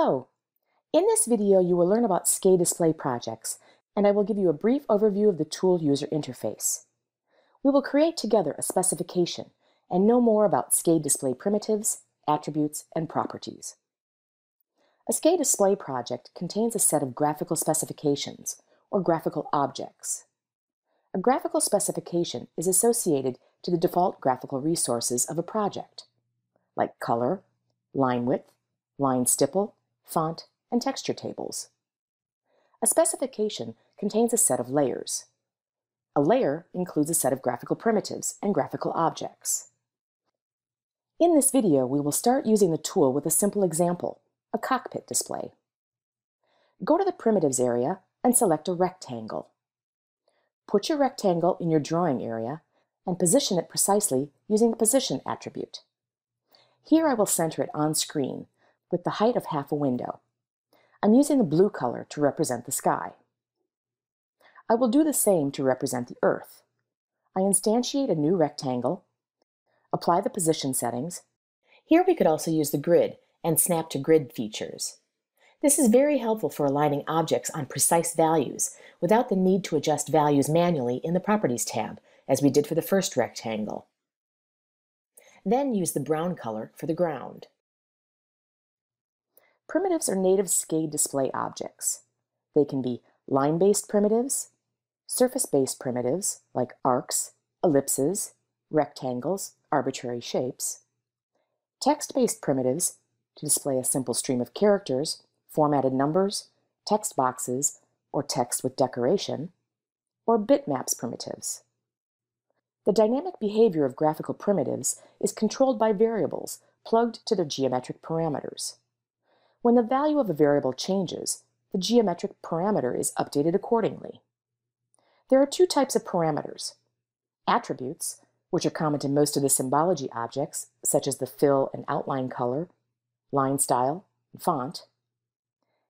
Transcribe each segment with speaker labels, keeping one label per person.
Speaker 1: Hello! In this video, you will learn about SCADE display projects, and I will give you a brief overview of the tool user interface. We will create together a specification and know more about SCADE display primitives, attributes, and properties. A SCADE display project contains a set of graphical specifications, or graphical objects. A graphical specification is associated to the default graphical resources of a project, like color, line width, line stipple, font, and texture tables. A specification contains a set of layers. A layer includes a set of graphical primitives and graphical objects. In this video, we will start using the tool with a simple example, a cockpit display. Go to the Primitives area and select a rectangle. Put your rectangle in your drawing area and position it precisely using the Position attribute. Here I will center it on screen with the height of half a window. I'm using the blue color to represent the sky. I will do the same to represent the Earth. I instantiate a new rectangle, apply the position settings. Here we could also use the grid and snap to grid features. This is very helpful for aligning objects on precise values without the need to adjust values manually in the Properties tab, as we did for the first rectangle. Then use the brown color for the ground. Primitives are native SCADE display objects. They can be line-based primitives, surface-based primitives like arcs, ellipses, rectangles, arbitrary shapes, text-based primitives to display a simple stream of characters, formatted numbers, text boxes, or text with decoration, or bitmaps primitives. The dynamic behavior of graphical primitives is controlled by variables plugged to their geometric parameters. When the value of a variable changes, the geometric parameter is updated accordingly. There are two types of parameters. Attributes, which are common to most of the symbology objects, such as the fill and outline color, line style, and font.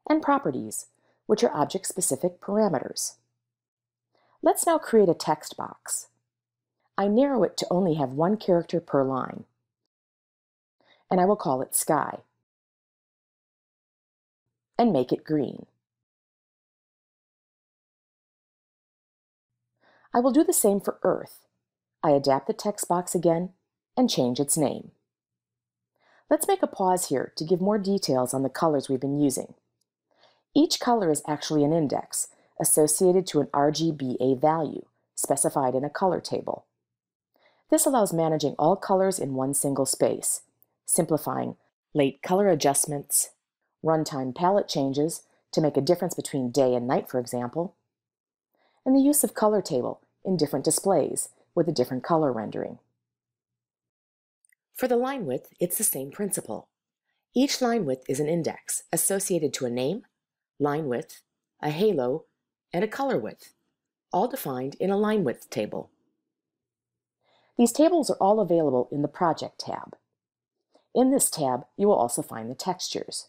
Speaker 1: And properties, which are object-specific parameters. Let's now create a text box. I narrow it to only have one character per line, and I will call it sky and make it green. I will do the same for Earth. I adapt the text box again and change its name. Let's make a pause here to give more details on the colors we've been using. Each color is actually an index associated to an RGBA value specified in a color table. This allows managing all colors in one single space, simplifying late color adjustments, runtime palette changes to make a difference between day and night, for example, and the use of color table in different displays with a different color rendering. For the line width, it's the same principle. Each line width is an index associated to a name, line width, a halo, and a color width, all defined in a line width table. These tables are all available in the Project tab. In this tab, you will also find the textures.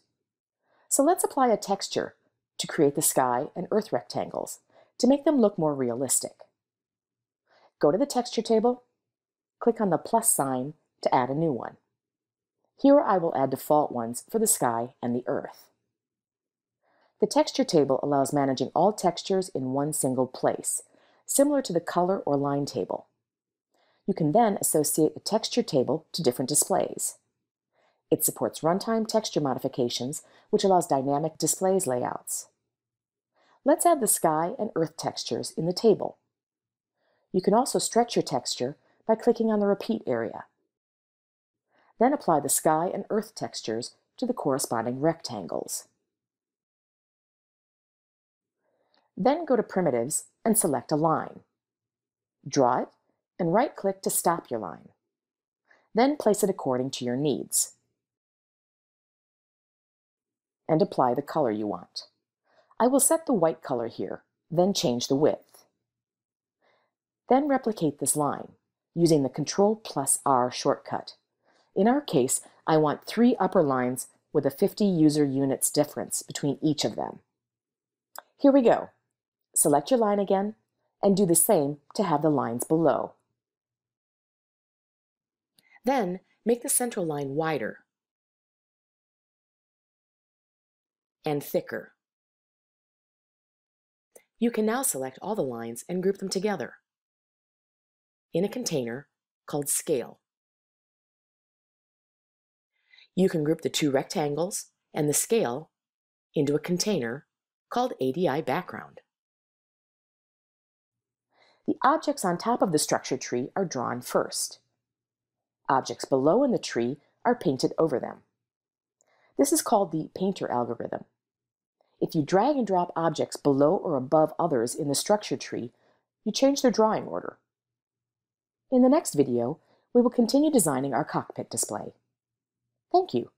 Speaker 1: So let's apply a texture to create the sky and earth rectangles to make them look more realistic. Go to the texture table, click on the plus sign to add a new one. Here I will add default ones for the sky and the earth. The texture table allows managing all textures in one single place, similar to the color or line table. You can then associate a texture table to different displays. It supports runtime texture modifications, which allows dynamic displays layouts. Let's add the sky and earth textures in the table. You can also stretch your texture by clicking on the repeat area. Then apply the sky and earth textures to the corresponding rectangles. Then go to Primitives and select a line. Draw it and right-click to stop your line. Then place it according to your needs and apply the color you want. I will set the white color here, then change the width. Then replicate this line using the Ctrl plus R shortcut. In our case, I want three upper lines with a 50 user units difference between each of them. Here we go. Select your line again and do the same to have the lines below. Then make the central line wider and thicker. You can now select all the lines and group them together in a container called Scale. You can group the two rectangles and the scale into a container called ADI Background. The objects on top of the structure tree are drawn first. Objects below in the tree are painted over them. This is called the painter algorithm. If you drag and drop objects below or above others in the structure tree, you change their drawing order. In the next video, we will continue designing our cockpit display. Thank you.